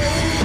Hey.